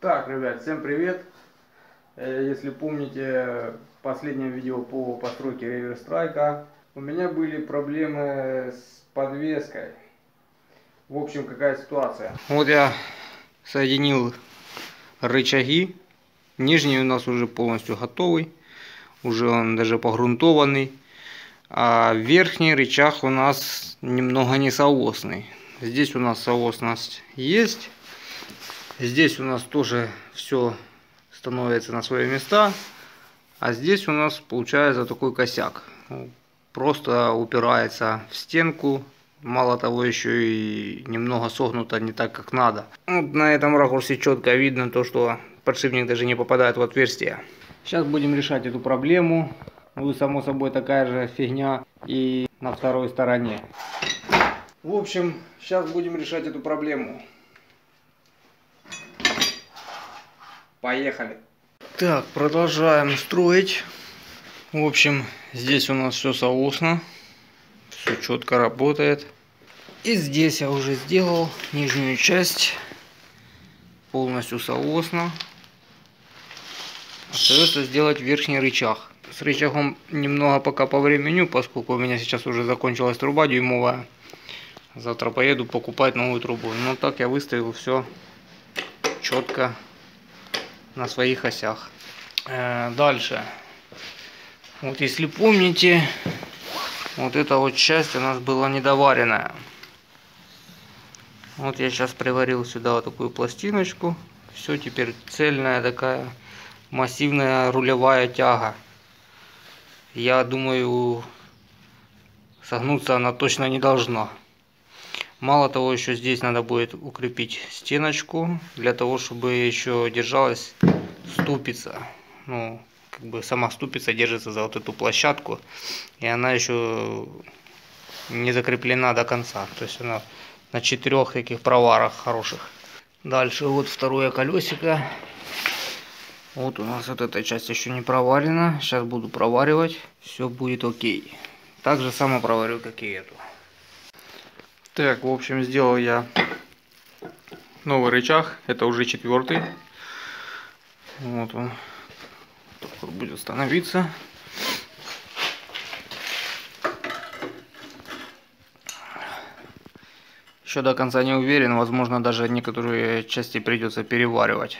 Так, ребят, всем привет! Э, Если помните последнее видео по постройке реверстрайка, у меня были проблемы с подвеской. В общем, какая ситуация? Вот я соединил рычаги. Нижний у нас уже полностью готовый. Уже он даже погрунтованный. А верхний рычаг у нас немного не соосный. Здесь у нас соосность есть. Здесь у нас тоже все становится на свои места. А здесь у нас получается такой косяк. Просто упирается в стенку. Мало того, еще и немного согнуто не так, как надо. Вот на этом ракурсе четко видно то, что подшипник даже не попадает в отверстие. Сейчас будем решать эту проблему. Ну само собой такая же фигня и на второй стороне. В общем, сейчас будем решать эту проблему. Поехали. Так, продолжаем строить. В общем, здесь у нас все соосно. Все четко работает. И здесь я уже сделал нижнюю часть. Полностью соосно. Остается сделать верхний рычаг. С рычагом немного пока по времени, поскольку у меня сейчас уже закончилась труба дюймовая. Завтра поеду покупать новую трубу. Но так я выставил все четко на своих осях. Э, дальше. Вот если помните, вот эта вот часть у нас была недоваренная. Вот я сейчас приварил сюда вот такую пластиночку. Все теперь цельная такая массивная рулевая тяга. Я думаю, согнуться она точно не должна. Мало того, еще здесь надо будет укрепить стеночку, для того, чтобы еще держалась ступица. Ну, как бы сама ступица держится за вот эту площадку, и она еще не закреплена до конца. То есть она на четырех таких проварах хороших. Дальше вот второе колесико. Вот у нас вот эта часть еще не проварена. Сейчас буду проваривать. Все будет окей. Так же само проварю, как и эту. Так, в общем, сделал я новый рычаг. Это уже четвертый. Вот он. Так вот будет становиться. Еще до конца не уверен. Возможно, даже некоторые части придется переваривать.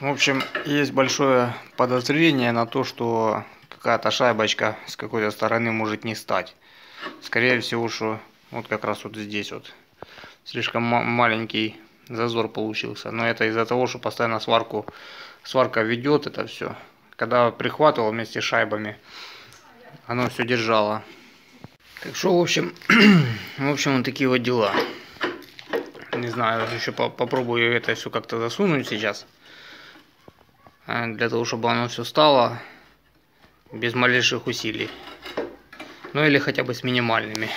В общем, есть большое подозрение на то, что какая-то шайбочка с какой-то стороны может не стать. Скорее всего, что вот как раз вот здесь вот слишком маленький зазор получился. Но это из-за того, что постоянно сварку, сварка ведет это все. Когда прихватывал вместе с шайбами, оно все держало. Так что, в общем, в общем, вот такие вот дела. Не знаю, еще по попробую это все как-то засунуть сейчас. Для того, чтобы оно все стало без малейших усилий. Ну или хотя бы с минимальными.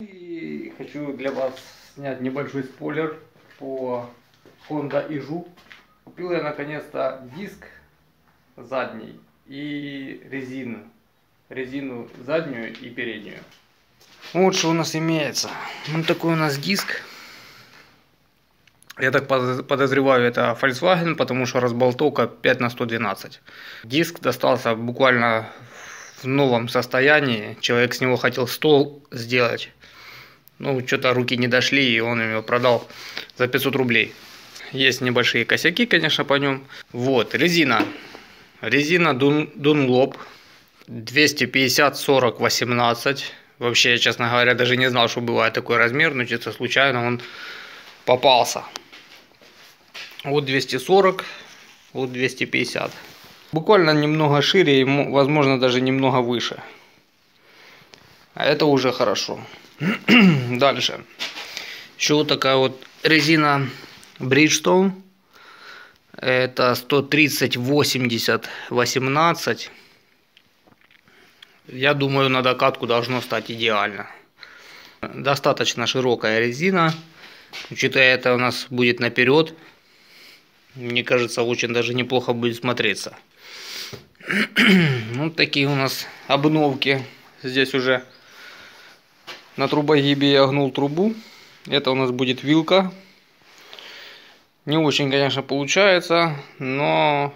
И хочу для вас снять небольшой спойлер по Honda Ижу. Купил я наконец-то диск задний и резину. Резину заднюю и переднюю. Вот что у нас имеется. Вот такой у нас диск. Я так подозреваю, это Volkswagen, потому что разболтовка 5 на 112. Диск достался буквально в новом состоянии. Человек с него хотел стол сделать. Ну, что-то руки не дошли, и он его продал за 500 рублей. Есть небольшие косяки, конечно, по нем. Вот, резина. Резина Dunlop 250 40 18. Вообще, я, честно говоря, даже не знал, что бывает такой размер, но чисто случайно он попался. Вот 240, вот 250. Буквально немного шире и, возможно, даже немного выше. А это уже хорошо. Дальше. Еще вот такая вот резина Bridgestone. Это 130 80 18. Я думаю, на докатку должно стать идеально. Достаточно широкая резина. Учитывая это у нас будет наперед. Мне кажется, очень даже неплохо будет смотреться. Вот такие у нас обновки. Здесь уже на трубогибе я гнул трубу. Это у нас будет вилка. Не очень, конечно, получается, но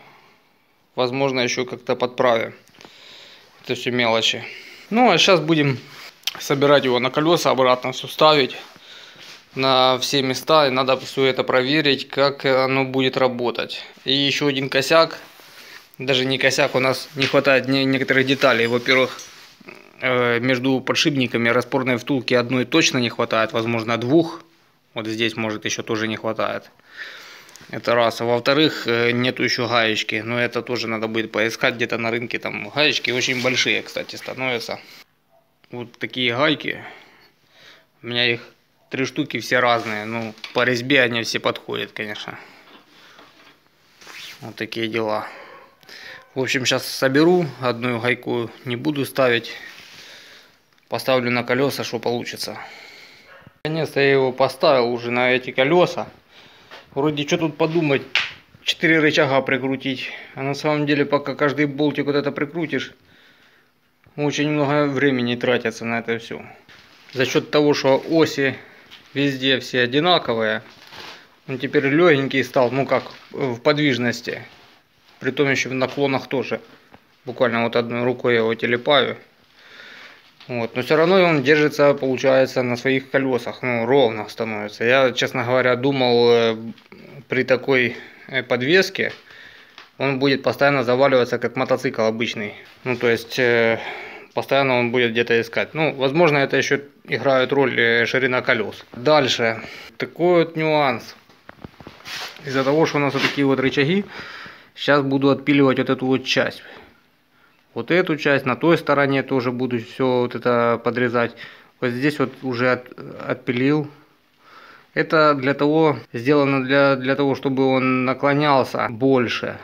возможно еще как-то подправим. Это все мелочи. Ну, а сейчас будем собирать его на колеса, обратно все ставить на все места. И надо все это проверить, как оно будет работать. И еще один косяк. Даже не косяк, у нас не хватает некоторых деталей. Во-первых, э, между подшипниками распорной втулки одной точно не хватает, возможно двух. Вот здесь может еще тоже не хватает. Это раз. А во-вторых, э, нету еще гаечки. Но это тоже надо будет поискать где-то на рынке. Там гаечки очень большие, кстати, становятся. Вот такие гайки. У меня их три штуки все разные. Ну, по резьбе они все подходят, конечно. Вот такие дела. В общем, сейчас соберу одну гайку. Не буду ставить. Поставлю на колеса, что получится. Наконец-то я его поставил уже на эти колеса. Вроде что тут подумать. Четыре рычага прикрутить. А на самом деле, пока каждый болтик вот это прикрутишь, очень много времени тратится на это все. За счет того, что оси везде все одинаковые, он теперь легенький стал, ну как, в подвижности. Притом еще в наклонах тоже. Буквально вот одной рукой я его телепаю. Вот. Но все равно он держится, получается, на своих колесах. Ну, ровно становится. Я, честно говоря, думал, э, при такой э, подвеске он будет постоянно заваливаться, как мотоцикл обычный. Ну, то есть, э, постоянно он будет где-то искать. Ну, возможно, это еще играет роль ширина колес. Дальше. Такой вот нюанс. Из-за того, что у нас вот такие вот рычаги, сейчас буду отпиливать вот эту вот часть вот эту часть, на той стороне тоже буду все вот это подрезать. Вот здесь вот уже от, отпилил. Это для того, сделано для, для того, чтобы он наклонялся больше.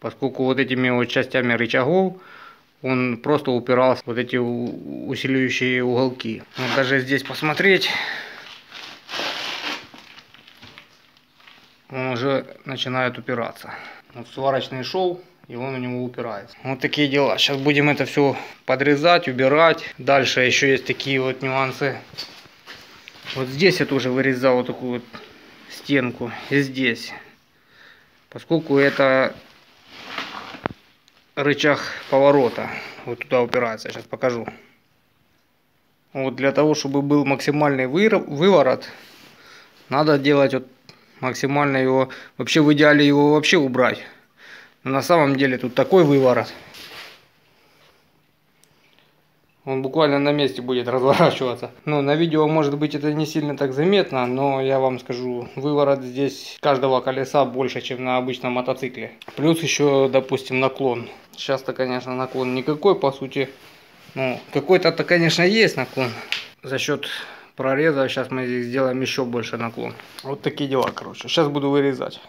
Поскольку вот этими вот частями рычагов он просто упирался вот эти усиливающие уголки. Вот даже здесь посмотреть, он уже начинает упираться. Вот сварочный шов и он у него упирается. Вот такие дела. Сейчас будем это все подрезать, убирать. Дальше еще есть такие вот нюансы. Вот здесь я тоже вырезал вот такую вот стенку. И здесь. Поскольку это рычаг поворота. Вот туда упирается. Сейчас покажу. Вот для того, чтобы был максимальный выворот, надо делать вот максимально его, вообще в идеале его вообще убрать. Но на самом деле тут такой выворот. Он буквально на месте будет разворачиваться. Ну, на видео, может быть, это не сильно так заметно, но я вам скажу, выворот здесь каждого колеса больше, чем на обычном мотоцикле. Плюс еще, допустим, наклон. Сейчас-то, конечно, наклон никакой, по сути. Ну, какой-то-то, конечно, есть наклон. За счет прореза сейчас мы здесь сделаем еще больше наклон. Вот такие дела, короче. Сейчас буду вырезать.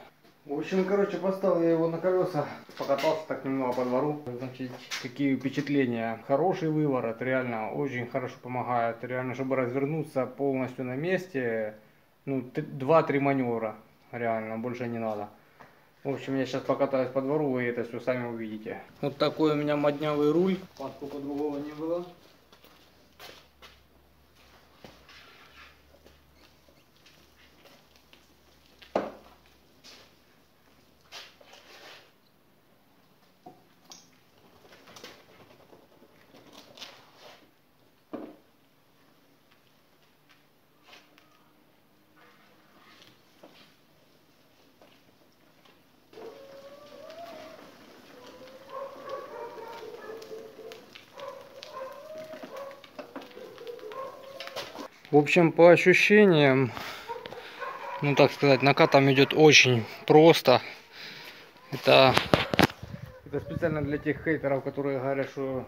В общем, короче, поставил я его на колеса, покатался так немного по двору. Значит, какие впечатления. Хороший выворот, реально, очень хорошо помогает. Реально, чтобы развернуться полностью на месте, ну, 2-3 маневра, реально, больше не надо. В общем, я сейчас покатаюсь по двору, вы это все сами увидите. Вот такой у меня моднявый руль, поскольку другого не было. В общем, по ощущениям, ну так сказать, накатом идет очень просто. Это, это специально для тех хейтеров, которые говорят, что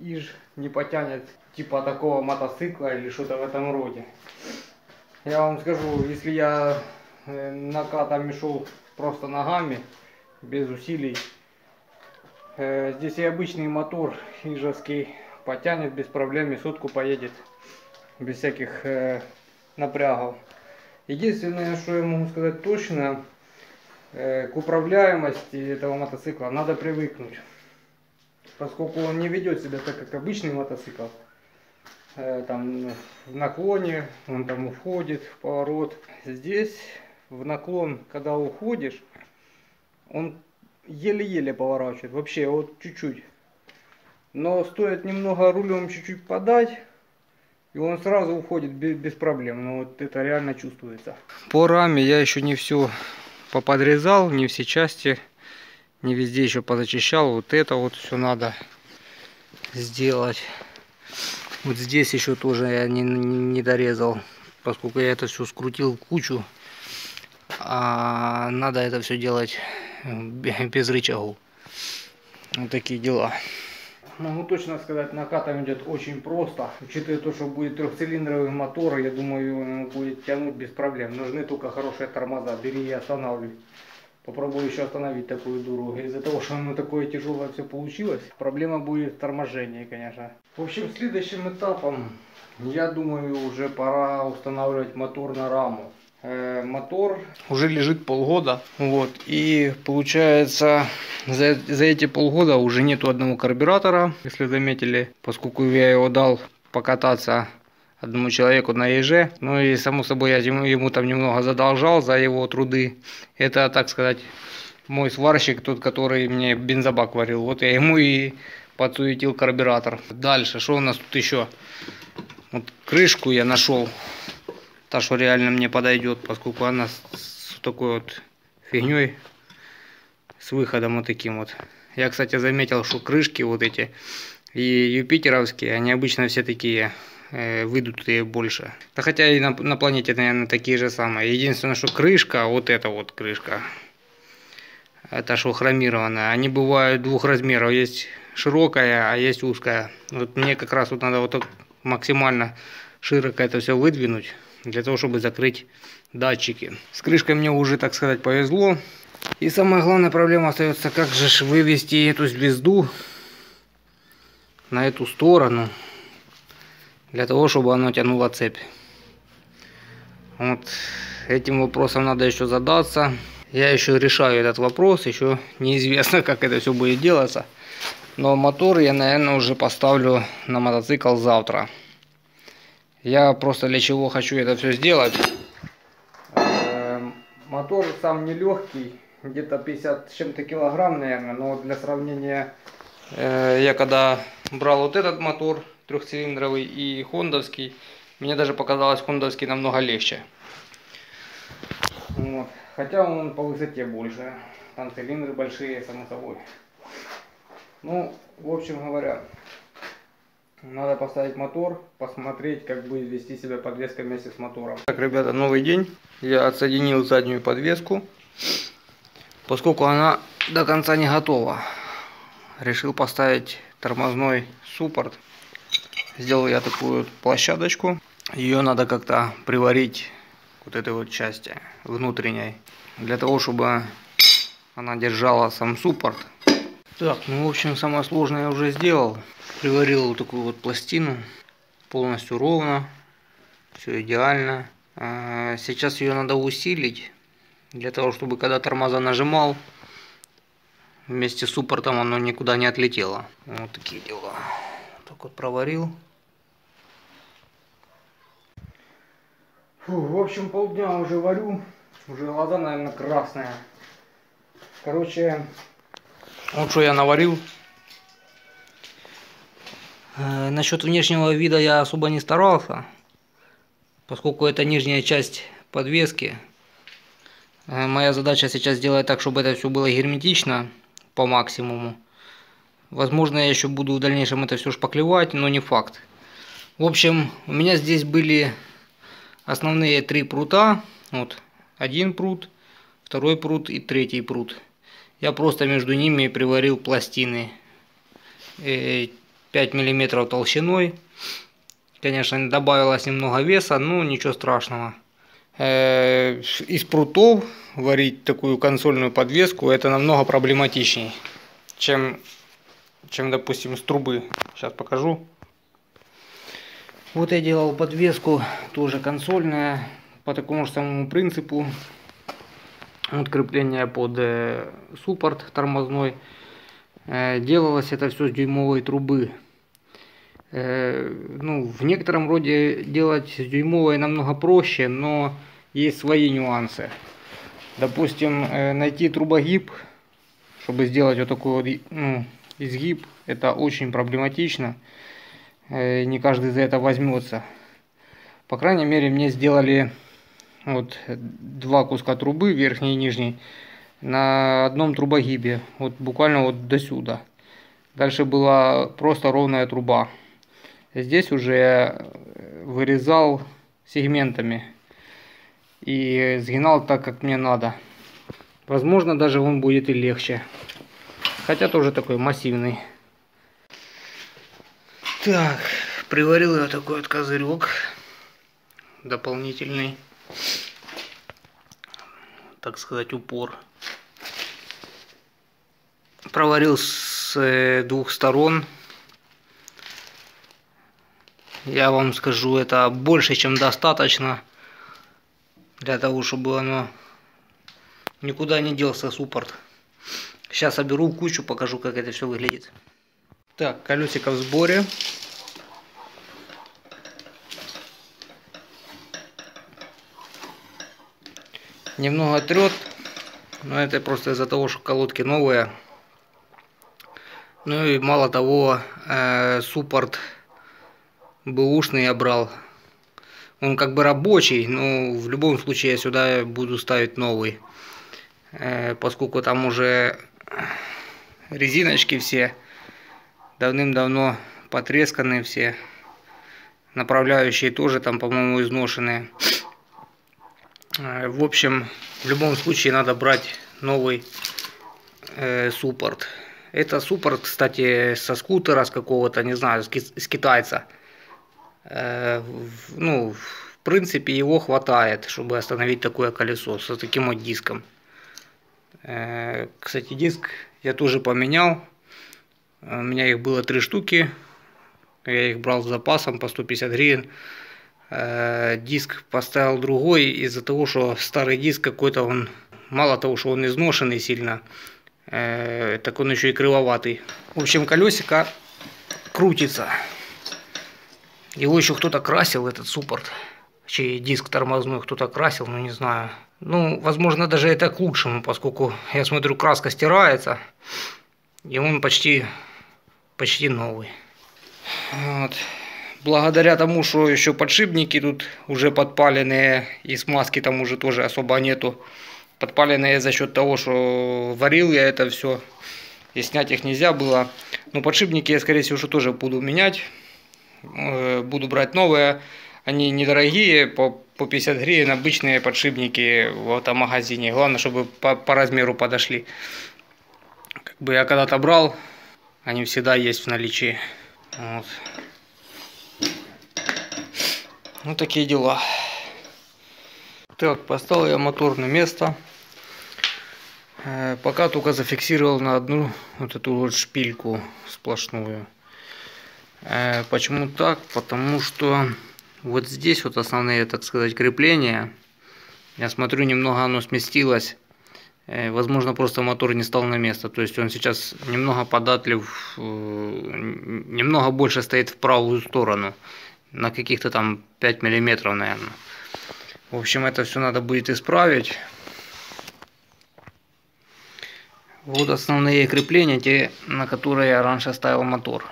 Иж не потянет типа такого мотоцикла или что-то в этом роде. Я вам скажу, если я э, накатом шел просто ногами, без усилий, э, здесь и обычный мотор ижевский потянет без проблем и сутку поедет без всяких э, напрягов. Единственное, что я могу сказать точно, э, к управляемости этого мотоцикла надо привыкнуть. Поскольку он не ведет себя так, как обычный мотоцикл. Э, там в наклоне, он там уходит в поворот. Здесь в наклон, когда уходишь, он еле-еле поворачивает. Вообще, вот чуть-чуть. Но стоит немного рулем чуть-чуть подать, и он сразу уходит без, без проблем. Но вот это реально чувствуется. По раме я еще не все поподрезал, не все части, не везде еще позачищал. Вот это вот все надо сделать. Вот здесь еще тоже я не, не, дорезал, поскольку я это все скрутил в кучу. А надо это все делать без рычагов. Вот такие дела. Могу точно сказать, накатом идет очень просто. Учитывая то, что будет трехцилиндровый мотор, я думаю, он будет тянуть без проблем. Нужны только хорошие тормоза. Бери и останавливай. Попробую еще остановить такую дуру. Из-за того, что оно такое тяжелое все получилось, проблема будет в торможении, конечно. В общем, следующим этапом, я думаю, уже пора устанавливать мотор на раму. Э, мотор уже лежит полгода, вот, и получается за, за эти полгода уже нету одного карбюратора, если заметили, поскольку я его дал покататься одному человеку на еже. Ну и само собой я ему, ему там немного задолжал за его труды. Это, так сказать, мой сварщик, тот, который мне бензобак варил. Вот я ему и подсуетил карбюратор. Дальше, что у нас тут еще? Вот крышку я нашел. Та, что реально мне подойдет, поскольку она с такой вот фигней, с выходом вот таким вот. Я, кстати, заметил, что крышки вот эти и юпитеровские, они обычно все такие э, выдутые больше. Да хотя и на, на планете, наверное, такие же самые. Единственное, что крышка, вот эта вот крышка, это что хромированная, они бывают двух размеров. Есть широкая, а есть узкая. Вот мне как раз вот надо вот так максимально широко это все выдвинуть, для того, чтобы закрыть датчики. С крышкой мне уже, так сказать, повезло. И самая главная проблема остается, как же вывести эту звезду на эту сторону для того, чтобы оно тянуло цепь. Вот этим вопросом надо еще задаться. Я еще решаю этот вопрос, еще неизвестно, как это все будет делаться. Но мотор я, наверное, уже поставлю на мотоцикл завтра. Я просто для чего хочу это все сделать. Эм, мотор сам не легкий, где-то 50 с чем-то килограмм, наверное. Но для сравнения, э, я когда брал вот этот мотор, трехцилиндровый и хондовский. Мне даже показалось хондовский намного легче. Вот. Хотя он по высоте больше. Там цилиндры большие, само собой. Ну, в общем говоря, надо поставить мотор, посмотреть, как будет вести себя подвеска вместе с мотором. Так, ребята, новый день. Я отсоединил заднюю подвеску, поскольку она до конца не готова. Решил поставить тормозной суппорт Сделал я такую площадочку. Ее надо как-то приварить вот этой вот части внутренней. Для того, чтобы она держала сам суппорт. Так, ну в общем самое сложное я уже сделал. Приварил вот такую вот пластину. Полностью ровно. Все идеально. А, сейчас ее надо усилить. Для того, чтобы когда тормоза нажимал, вместе с суппортом оно никуда не отлетело. Вот такие дела так вот проварил. Фу, в общем, полдня уже варю. Уже глаза, наверное, красные. Короче, вот что я наварил. Э, насчет внешнего вида я особо не старался. Поскольку это нижняя часть подвески. Э, моя задача сейчас сделать так, чтобы это все было герметично по максимуму. Возможно, я еще буду в дальнейшем это все шпаклевать, но не факт. В общем, у меня здесь были основные три прута. Вот, один прут, второй прут и третий прут. Я просто между ними приварил пластины 5 э, миллиметров толщиной. Конечно, добавилось немного веса, но ничего страшного. Э, из прутов варить такую консольную подвеску это намного проблематичнее, чем чем, допустим, с трубы. Сейчас покажу. Вот я делал подвеску, тоже консольная, по такому же самому принципу. Вот крепление под э, суппорт тормозной. Э, делалось это все с дюймовой трубы. Э, ну, в некотором роде делать с дюймовой намного проще, но есть свои нюансы. Допустим, э, найти трубогиб, чтобы сделать вот такой вот ну, изгиб, это очень проблематично. Э, не каждый за это возьмется. По крайней мере, мне сделали вот два куска трубы, верхний и нижний, на одном трубогибе, вот буквально вот до сюда. Дальше была просто ровная труба. Здесь уже вырезал сегментами и сгинал так, как мне надо. Возможно, даже он будет и легче. Хотя тоже такой массивный. Так, приварил я такой вот козырек дополнительный, так сказать, упор. Проварил с э, двух сторон. Я вам скажу, это больше, чем достаточно для того, чтобы оно никуда не делся суппорт. Сейчас соберу кучу, покажу, как это все выглядит. Так, колесико в сборе. Немного трет, но это просто из-за того, что колодки новые. Ну и мало того, э, суппорт бэушный я брал. Он как бы рабочий, но в любом случае я сюда буду ставить новый. Э, поскольку там уже резиночки все давным-давно потресканные все. Направляющие тоже там, по-моему, изношенные. Э, в общем, в любом случае надо брать новый э, суппорт. Это суппорт, кстати, со скутера, с какого-то, не знаю, с китайца. Э, ну, в принципе, его хватает, чтобы остановить такое колесо с таким вот диском. Э, кстати, диск я тоже поменял. У меня их было три штуки. Я их брал с запасом по 150 гривен. Диск поставил другой из-за того, что старый диск какой-то он, мало того, что он изношенный сильно, э, так он еще и крыловатый. В общем, колесико крутится. Его еще кто-то красил, этот суппорт. Чей диск тормозной кто-то красил, ну не знаю. Ну, возможно, даже это к лучшему, поскольку я смотрю, краска стирается. И он почти почти новый. Вот. Благодаря тому, что еще подшипники тут уже подпаленные, и смазки там уже тоже особо нету. Подпаленные за счет того, что варил я это все, и снять их нельзя было. Но подшипники я, скорее всего, тоже буду менять. Буду брать новые. Они недорогие, по, по 50 гривен, обычные подшипники в этом магазине. Главное, чтобы по, по размеру подошли. Как бы я когда-то брал, они всегда есть в наличии. Вот. Ну, такие дела. Так, поставил я мотор на место. Э, пока только зафиксировал на одну вот эту вот шпильку сплошную. Э, почему так? Потому что вот здесь вот основные, так сказать, крепления. Я смотрю, немного оно сместилось Э, возможно, просто мотор не стал на место. То есть он сейчас немного податлив, немного больше стоит в правую сторону. На каких-то там 5 миллиметров, наверное. В общем, это все надо будет исправить. Вот основные крепления, те, на которые я раньше ставил мотор.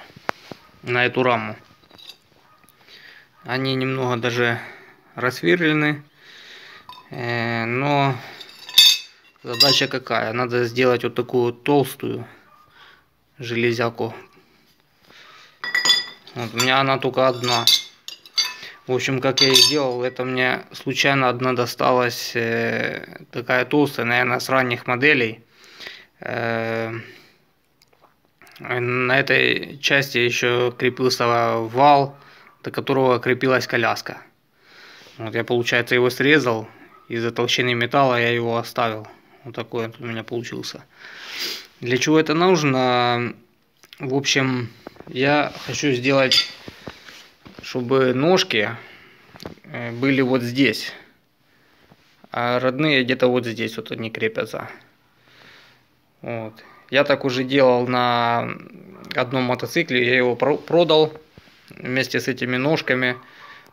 На эту раму. Они немного даже рассверлены. Э, но Задача какая? Надо сделать вот такую толстую железяку. Вот, у меня она только одна. В общем, как я и сделал, это мне случайно одна досталась э, такая толстая, наверное, с ранних моделей. Э, на этой части еще крепился вал, до которого крепилась коляска. Вот я, получается, его срезал, из-за толщины металла я его оставил. Вот такой вот у меня получился. Для чего это нужно? В общем, я хочу сделать, чтобы ножки э, были вот здесь. А родные где-то вот здесь вот они крепятся. Вот. Я так уже делал на одном мотоцикле. Я его продал вместе с этими ножками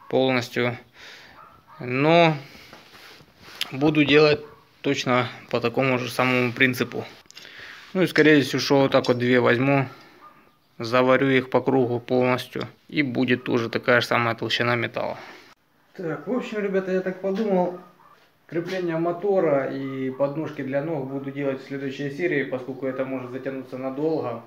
полностью. Но буду делать точно по такому же самому принципу. Ну и скорее всего, вот так вот две возьму, заварю их по кругу полностью, и будет тоже такая же самая толщина металла. Так, в общем, ребята, я так подумал, крепление мотора и подножки для ног буду делать в следующей серии, поскольку это может затянуться надолго.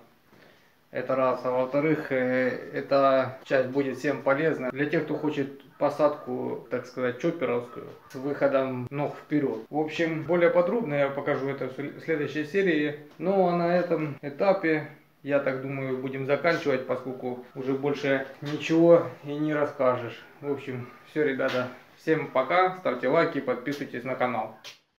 Это раз. А во-вторых, э, эта часть будет всем полезна. Для тех, кто хочет посадку, так сказать, чоперовскую, с выходом ног вперед. В общем, более подробно я покажу это в следующей серии. Ну а на этом этапе, я так думаю, будем заканчивать, поскольку уже больше ничего и не расскажешь. В общем, все, ребята. Всем пока, ставьте лайки, подписывайтесь на канал.